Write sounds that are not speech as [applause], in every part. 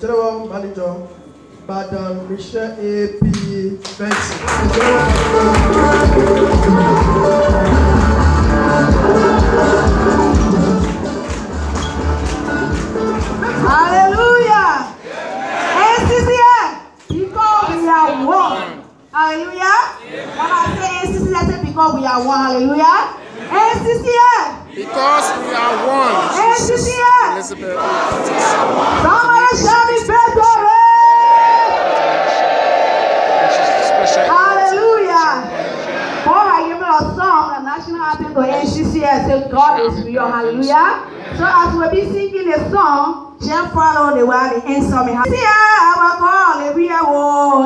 General Manager, Madam Michelle A.P. Hallelujah! Yeah. Because we are one. Hallelujah! I say NCCA, because we are one. Hallelujah! NCCA! Because we are one. NCCA! shall be victorious. Hallelujah. All right, give me a song, a national anthem to NCCS. Say, God is real. Hallelujah. So as we be singing a song, just follow the word and end. So me, see, I will call it. We are all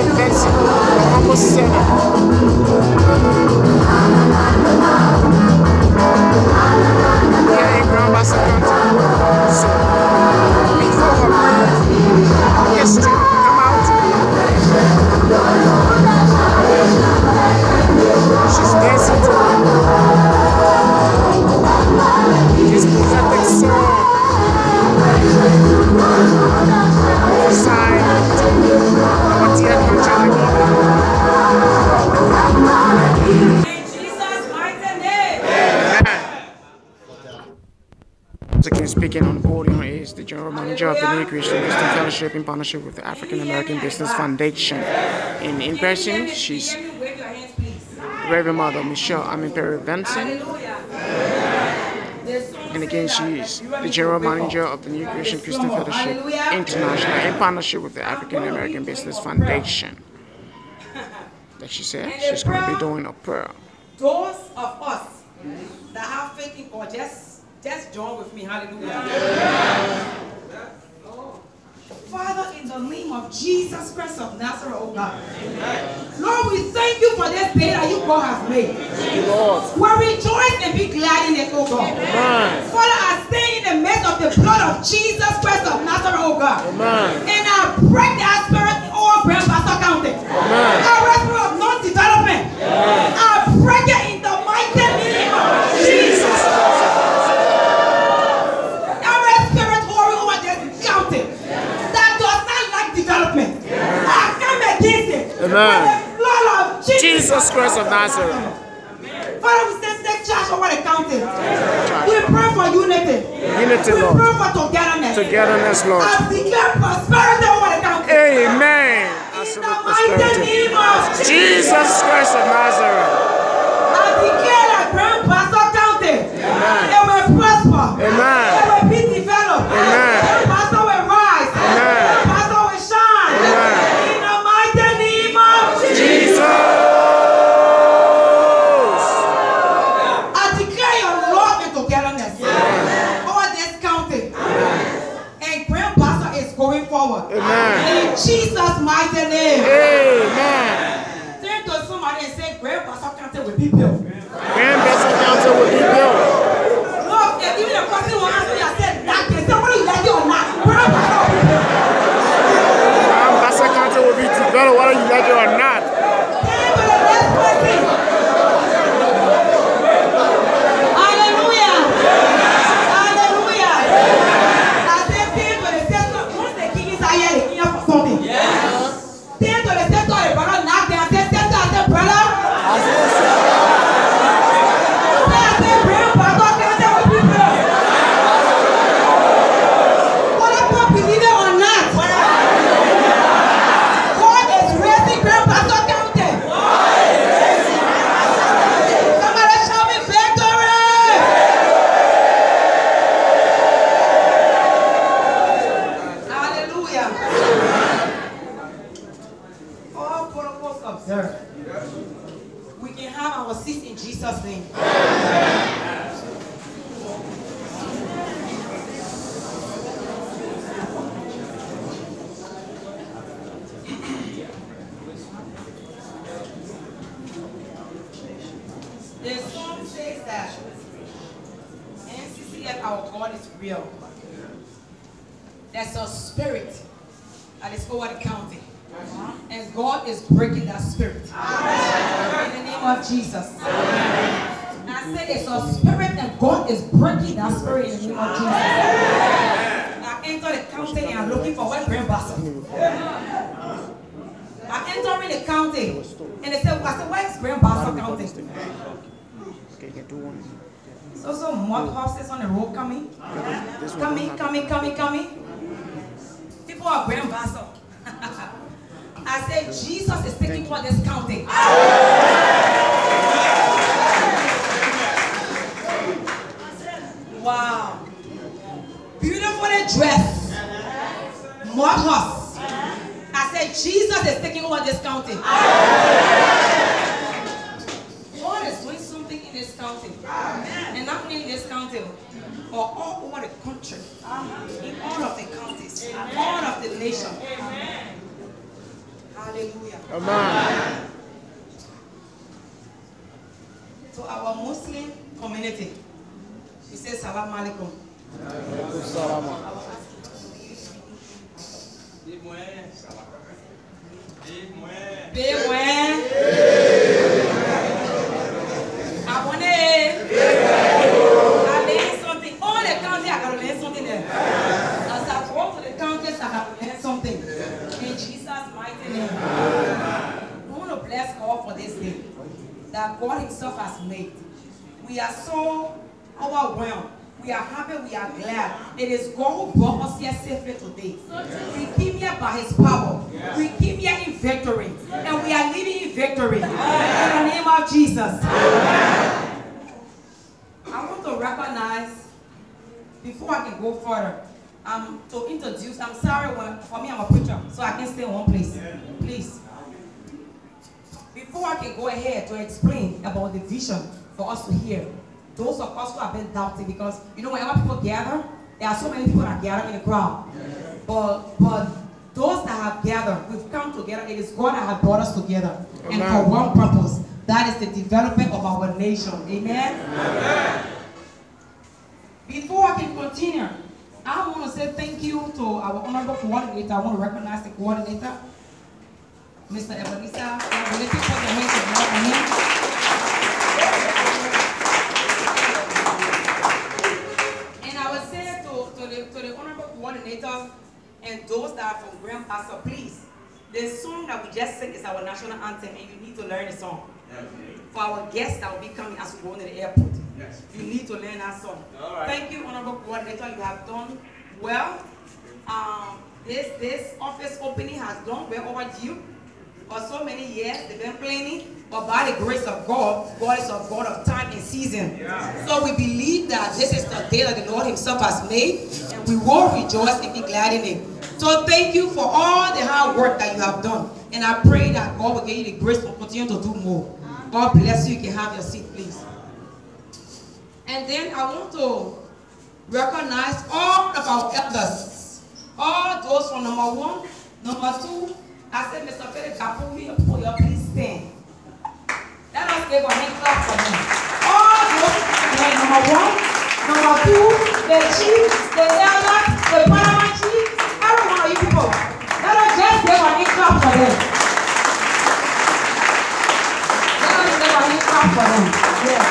Invincible, a seven. General manager of the New Creation Christian Fellowship in partnership with the African American Business Foundation. In person, she's? Reverend Mother Michelle Amimperi Benson. And again, she is the general manager of the New Creation Christian Fellowship International in partnership with the African American Business Foundation. That she said she's going to be doing a prayer. Those of us that have faith in God, just just join with me. Hallelujah. Father, in the name of Jesus Christ of Nazareth, oh God. Lord, we thank you for this day that you God has made. Lord. We rejoice and be glad in it, oh God. Father, I stay in the midst of the blood of Jesus Christ of Nazareth, oh God. And I break that spirit in all Grand Bassa County. Every spirit of non-development. I break it in the mighty name of Jesus. Every spirit hovering over this county that does not like development. I come against it. Amen. With the blood of Jesus. Jesus of Nazareth. Father, we say take charge over the county. We pray for unity. Unity, we Lord. pray for togetherness. Togetherness, Lord. I declare prosperity over the county. Amen. In the mighty name of Jesus. Jesus Christ of Nazareth. Says that our God is real. There's a spirit that is over the county. Uh-huh. And God is breaking that spirit. In the name of Jesus. I said it's a spirit and God is breaking that spirit in the name of Jesus. I enter the county and I'm looking for where Grand Bassa. I enter in the county and they said, I said, where's Grand Bassa County? You can do one. So so mud horses on the road coming, coming, coming, coming, coming. People are Grand Bassa. [laughs] I said Jesus is taking what is counting. Hallelujah. Amen. To our Muslim community, we say Salam Alaikum. Big one. Abonnez. I learned something. All the county, I gotta learn something there. As I God for this day that God Himself has made. We are so overwhelmed. We are happy, we are glad. It is God who brought us here safely today. We came here by His power. We came here in victory. And we are living in victory. In the name of Jesus. I want to recognize, before I can go further, um, to introduce, I'm sorry, when, for me, I'm a preacher, so I can stay in one place. Please. Before I can go ahead to explain about the vision for us to hear, those of us who have been doubting, because you know, whenever people gather, there are so many people that gather in the crowd. But but those that have gathered, we've come together. It is God that has brought us together, and for one purpose. That is the development of our nation. Amen. Before I can continue, I want to say thank you to our honorable coordinator. I want to recognize the coordinator, Mr. Ebenezer. I'm really put your hands together for him. And I would say to, to, the, to the honorable coordinator and those that are from Grand Bassa, please, the song that we just sang is our national anthem, and you need to learn the song. For our guests that will be coming as we go to the airport. You need to learn that song. Thank you, honorable coordinator. You have done well. Um, this this office opening has done well overdue. For so many years, they've been planning, but by the grace of God, God is a God of time and season. So we believe that this is the day that the Lord Himself has made, and we will rejoice and be glad in it. So thank you for all the hard work that you have done, and I pray that God will give you the grace to continue to do more. God bless you. You can have your seat, please. And then I want to recognize all of our elders, all those from number one, number two. I said, Mr. Philip Kapu, you put your please stand. Let us give a hand clap for them. All those like number one, number two, the chief, the elder, the paramount chief, every one of you people. Let us just give a hand clap for them. Let us give a hand clap for them. Yes.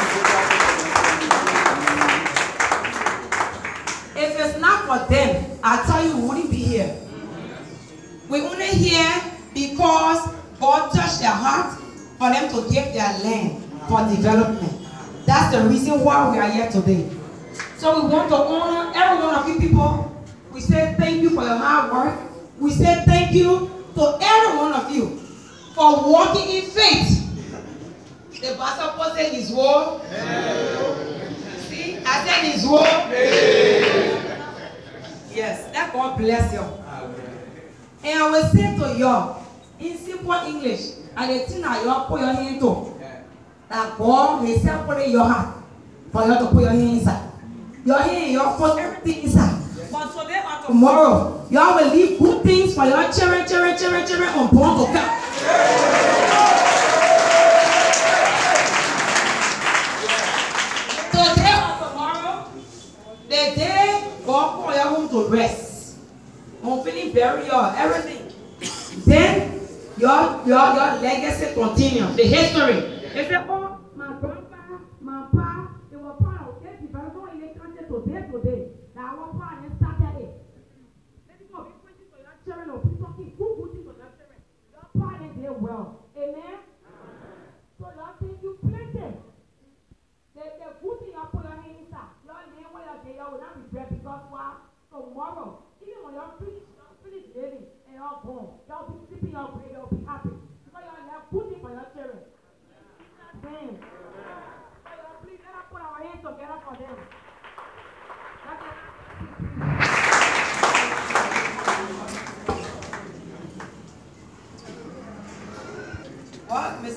If it's not for them, I tell you, we wouldn't be here. We only here Their heart for them to give their land for development. That's the reason why we are here today. So we want to honor every one of you people. We say thank you for your hard work. We say thank you to every one of you for walking in faith. The pastor said his word. See, I said his word. Yes, that God bless you. And I will say to you in simple English, and the you put your hand to, that God Himself put in your heart for you to put your hand inside. Your hand, your foot, everything inside. But today or tomorrow, y'all will leave good things for your children, children, children, children unborn to come. Today or tomorrow, the day God call you home to rest, on feeling burial, everything. Then your your your legacy continue, the history. They say, oh, my grandpa, my pa, they were part of it, development in the country today, today. That our part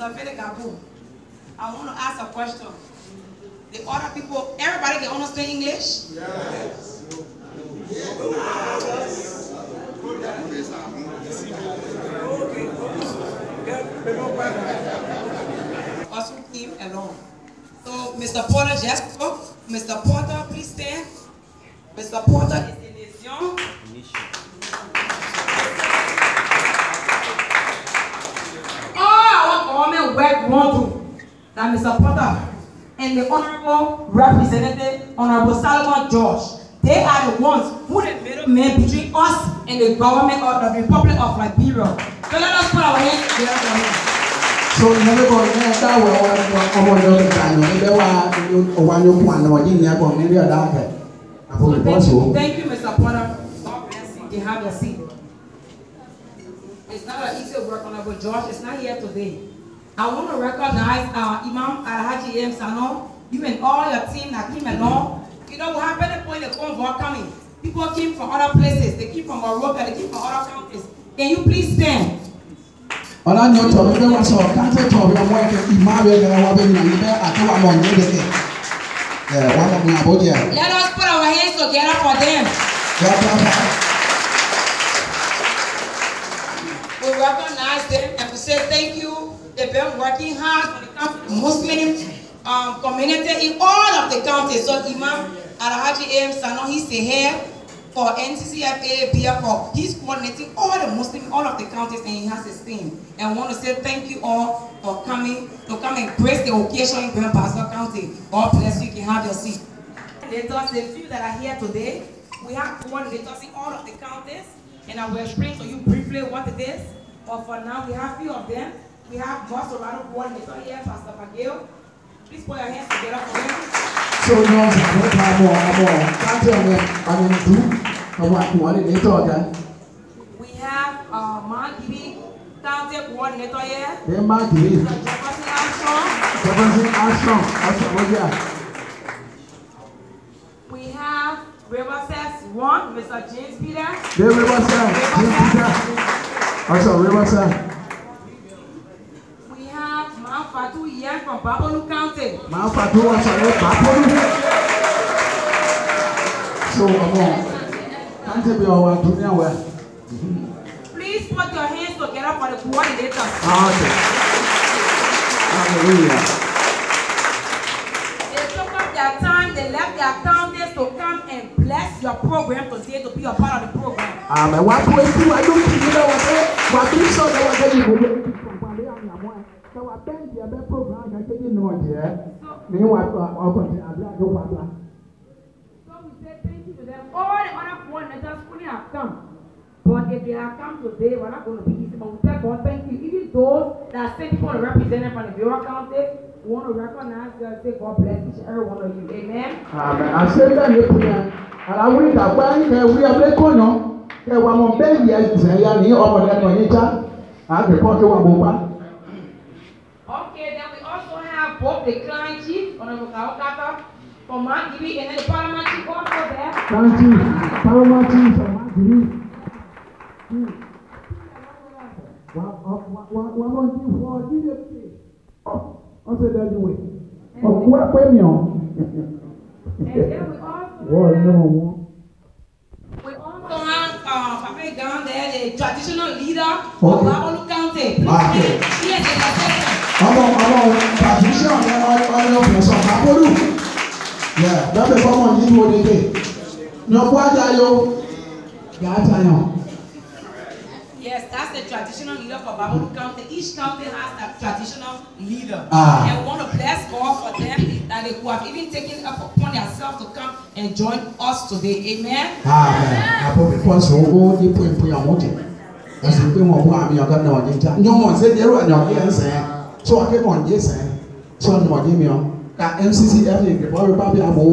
Mr. Gabu? I want to ask a question. The other people, everybody can understand English? Yes. yes. yes. Also him alone. So Mr. Porter just spoke. Mr. Porter, please stand. Mr. Porter is the nation. All government work want to. That Mr. Porter and the Honorable Representative, Honorable Solomon George, they are the ones who the middlemen between us and the government of the Republic of Liberia. So let us put our hands together for him. so nyɛmɛ bɔ nyɛ da wɔ ɔmɔ yɔ ta nyɔ ɛbɛ wa ɔwa nyɔ kún àná ɔdí nyɛ bɔ mɛ ɛdí ɔdá kɛ àpò So bɔ thank you, thank you, Mr. Potter. God bless you. You have your seat. It's not an easy work, Honorable George. It's not here today. I want to recognize uh, Imam Alhaji M. Sano, you and all your team that came along. You know, we have many point the convoy coming. People came from other places. They came from Morocco. They came from other countries. Can you please stand? Ọlá ni ó tọ̀ wípé wọ́n sọ káńtó tọ̀ bí ọmọ ẹ̀kẹ́ ìmọ̀ àwọn ẹ̀kẹ́ wọn bẹ́ẹ̀ nínú ibẹ̀ àtúwà mọ̀ ní ẹ̀kẹ́. Ẹ̀ wọ́n mọ̀ ní Abuja. Let us put our hands together for them. We recognize them and we say thank you. They've been working hard when it comes to Muslim um, community in all of the counties. So Imam Alhaji A.M. Sano, he's the head for NCCFA BFO. He's coordinating all the Muslim, all of the counties, and he has his team. And I want to say thank you all for coming to come and grace the occasion in Grand Bassa County. God bless you. You can have your seat. Coordinators, the few that are here today, we have coordinators in all of the counties, and I will explain to you briefly what it is. But for now, we have few of them. We have Montserrado coordinator here, Pastor Pagel. Please put your hands together for him. so ɔmɔ ta mɔ ɔmɔ kante ɔmɔ ɔmɔ tu ɔmɔ àti wọn lè tɔ ɔdá We have uh, County coordinator here, kiri Mr. Jefferson Armstrong. asɔn ɔsɛ ɔjà We have Riverside one, Mr. James Peter. dé riverside jíjí ɔsɛ riverside from Babalu County. màá ɔsɛ ɛ pàpọ́lù so ɔmɔ kante bi ɔwɔ àtò ní àwẹ. Please put your hands together for the coordinators. ɔsɛ hallelujah. They took up their time, they left their counties to come and bless your program today to be a part of the program. àmì wà tó etí wà ló kì í lọ wọ pé wà tó sọ ọ wọ sɛ wabɛn deɛ bɛ program kɛse yi na ɔdeɛ ne wa ɔkɔnti adi adi wa bla. So we say thank you to them. All the other ones that just have come. But if they have come today, we're not going to be easy. But we tell God thank you. Even those that say people are represented from the Bureau County, we want to recognize them and say God bless each and every one of you. Amen. Amen. I say that you pray. Ara wuli ka gba yi kɛ wuli abule kɔnɔ kɛ wa mɔ bɛɛ yɛ zɛya ni ɔmɔ lɛ nɔ yi dza a bɛ kɔ kɛ wa bo wa. Bob the Client Chief, Honorable Kaokata, from Mandiri, and then the Parliament Chief also there. Thank you. Parliament Chief from Mandiri. Wàhálà ti wọ dídé pé ọ̀sẹ̀ dájú wẹ̀ ọ̀kú ẹ̀pẹ́ mi ọ̀. Wọ́n ní ọ̀wọ́. We also have uh, Papa Gan there, the traditional leader okay. of Baolu County. Okay. Yes, ọmọ ọmọ tradition ẹ ọyọ fẹsọ kakolu yẹ bẹbẹ fọmọ wo dede nyọkú ajá yó yàtà yàn. Yes, that's the traditional leader for Babolu County. Each county has a traditional leader. Ah. And we want to bless God for them that they who have even taken up upon themselves to come and join us today. Amen. owó àwọn jẹ pé wọn àmì ọ̀gá náà ní ọmọ dẹ́rù ẹ̀ náà ọ̀dẹ́ ẹ̀sẹ̀ yẹn tí so ɔde mmɔgye sɛn so ɔde mmɔgye mmea ka nccf yɛ nkirikɔ ɔreba bi abo.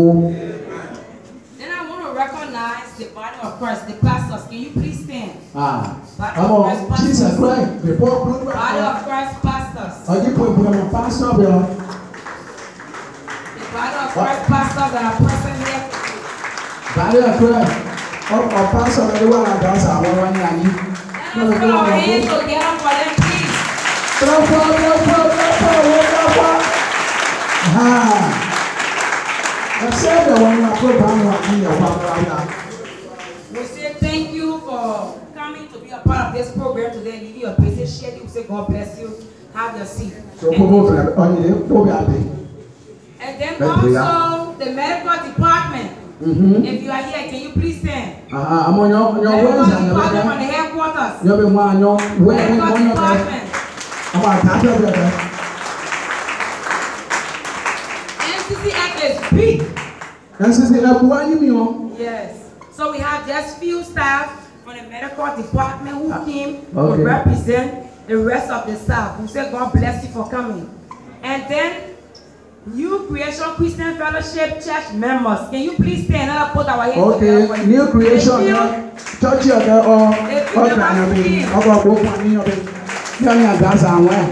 Then I want to recognize the body of Christ, the pastors. Can you please stand? Ah, come on, Jesus Christ, the body of Christ pastors. Are you ìpò ìpò ìpò pastor bẹ̀. The body of Christ pastors that are present here. Body of Christ, ọ̀pọ̀ pastor ló wà láti ọ̀sán àwọn ọ̀rọ̀ ní ayé. Let us put our hands together. Brapa, brapa, brapa, wɔ brapa. Ɛsɛ ɛdɛ wɔn na ko ba na ɔdi yɛ wa brapa. We say thank you for coming to be a part of this program today. Give you a praise, share it. We say God bless you. Have your seat. So, and, and then also the medical department. Mm-hmm. If you are here, can you please stand? Uh-huh. I'm on your, your medical department from the headquarters. Medical department. Àwọn àtàkùn bẹ̀ bẹ̀. NCCF is big. Ẹ̀sìsì ẹ̀kú wáyé mi o. Yes. So we have just few staff from the medical department who came Okay. to represent the rest of the staff. We say God bless you for coming. And then New Creation Christian Fellowship Church members, can you please stand and put our hands together for okay new creation church ọ̀dẹ ọ ọ̀dẹ àyànbí ọkọ̀ ọ̀gbọ̀ fún àmì yọnyà gàásà àwọn ẹ̀.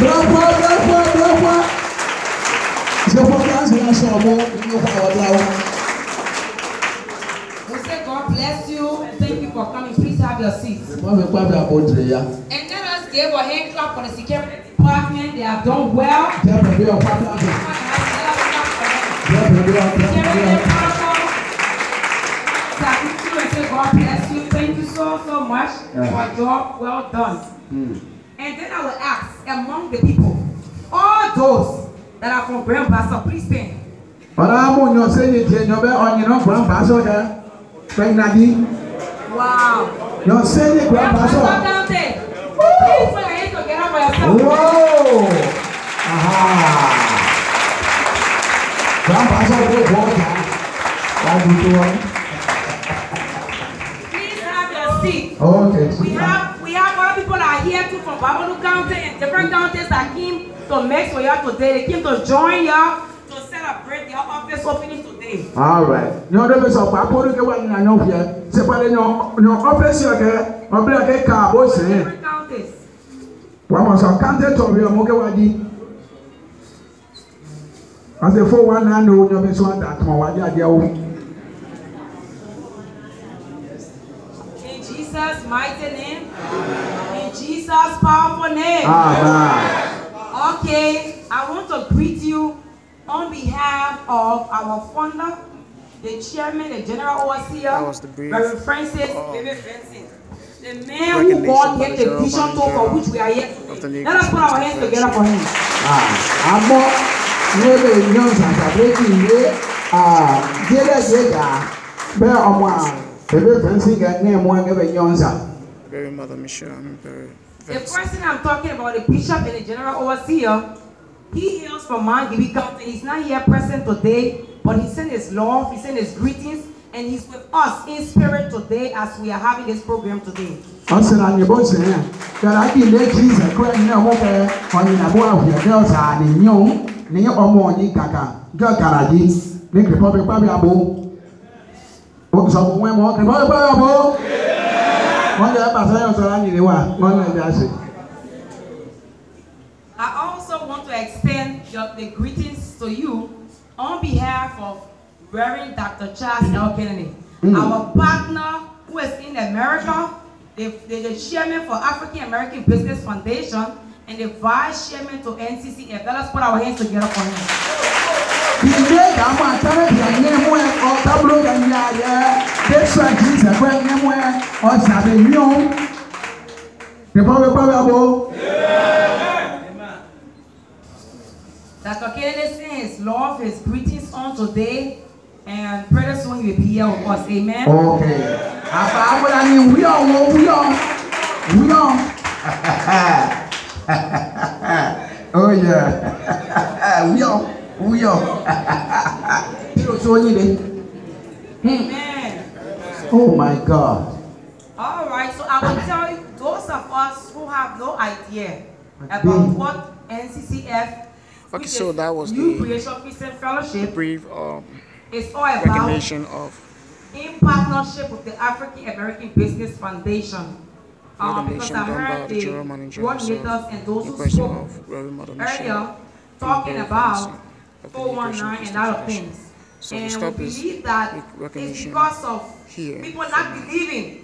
Bravo, bravo, bravo. We say God bless you thank you for coming. Please have your seats. And let us give a hand clap for the security department. They have done well. so much, but job well done. Mm. And then I will ask among the people, all those that are from Grand Basso, please stand. Wow. Your senior Grand Basso down for yourself. Grand Basso, speak. Okay. We have we have other people are here too from Babylon County and different counties that came to mess with y'all today. They came to join y'all to celebrate your office opening today. All right. Nyɔ ɖe bɛ sɔ pa kó ɖeke wa nyanya nyɔ fia. Sepale nyɔ nyɔ ɔfɛ si ɔkɛ ɔbɛrɛ kɛ ka abo sɛ. Wa ma sɔ kante tɔ bi ɔmo kɛ wa di. Ase fo wa nanu nyɔ bɛ sɔ ata tɔn wa di adiawo. Mighty name. In Jesus' powerful name. Amen. Okay, I want to greet you on behalf of our founder, the chairman, the general overseer, That was the brief, Reverend Francis uh, Baby Vincent. The man who God gave the vision to for which we are here today. Let us put our hands together for him. Àmọ́ ní ebe ìyọ̀ nsàkàbẹ́kì ìwé jẹ́lẹ̀ yéga bẹ́ẹ̀ ọmọ à ebe fẹ́nsì gẹ̀ ní ẹ̀mú ẹ̀ bẹ̀ yọ̀ nsà. Very Mother Michelle, I'm very, The very person I'm talking about, the bishop and the general overseer, he hails from Margibi County. He's not here present today, but he sent his love, he sent his greetings, and he's with us in spirit today as we are having this program today. Ọ̀sẹ̀ náà nyìbọn sẹ̀ yẹn. Kẹ̀rẹ́ àkì ilé jíìsẹ̀ kúrẹ́ ní ẹ̀mú kẹ́ ọ̀nyìnàbọ̀ àwùjọ ní ọ̀sà nìyẹn ní ọmọ ọ̀nyìn kàkà jọ kàràjì ní kìrìpọ̀ bí pàbí àbò. Òkùsọ̀ mú wẹ́n mọ́ kìrìpọ̀ bí pàbí àbò. Wọ́n jẹ́ pàṣẹ yọ̀ sọ̀rọ̀ ànyìnì wa, wọ́n náà bí a ṣe. I also want to extend the, greetings to you on behalf of Reverend Dr. Charles L. Kennedy, our partner who is in America, the, the, the chairman for African American Business Foundation, and the vice chairman to NCCF. Let us put our hands together for him. Ìdílé ìdààmú àtẹ́rẹ́ ìyá ní ẹ̀ ọ̀tábúlò yẹn ayẹ Jésù àti ìsẹ̀kọ́ ẹ̀ ẹ̀ ọ̀sà àbẹ̀ yíyan. Kìrìpọ̀ bí pàbí. Dr. Kennedy sends his love, his greetings on today, and pretty soon he will be here with us. Amen. Okay. Àbá àbúrò ni wúyọ̀ wọ wúyọ̀ wúyọ̀. Oh yeah. [laughs] Wúyọ̀ wúyọ̀. [laughs] Kí ló tó yín de? Amen. Oh my God. All right, so I will tell you, those of us who have no idea about what NCCF, Okay, which so is that was New the- Creation Christian Fellowship, brief um, is all about recognition of in partnership with the African American Business Foundation. Um, because recognition I heard the the coordinators and those who spoke of Reverend Mother Michelle. earlier talking very about fancy of the New 419 and Foundation. things. So and we believe that it's because of here people not believing